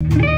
you.